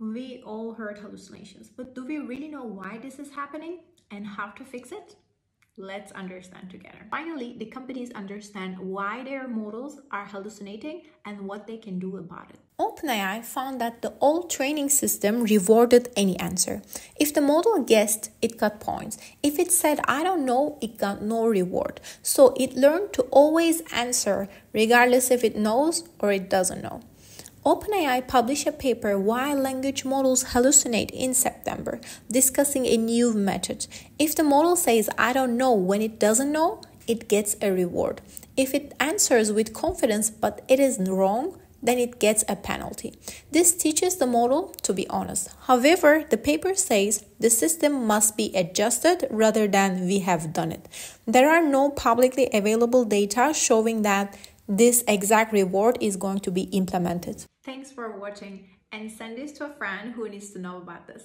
We all heard hallucinations, but do we really know why this is happening and how to fix it? Let's understand together. Finally, the companies understand why their models are hallucinating and what they can do about it. OpenAI found that the old training system rewarded any answer. If the model guessed, it got points. If it said, I don't know, it got no reward. So it learned to always answer, regardless if it knows or it doesn't know. OpenAI published a paper Why Language Models Hallucinate in September, discussing a new method. If the model says, I don't know, when it doesn't know, it gets a reward. If it answers with confidence but it is wrong, then it gets a penalty. This teaches the model to be honest. However, the paper says the system must be adjusted rather than we have done it. There are no publicly available data showing that this exact reward is going to be implemented. Thanks for watching and send this to a friend who needs to know about this.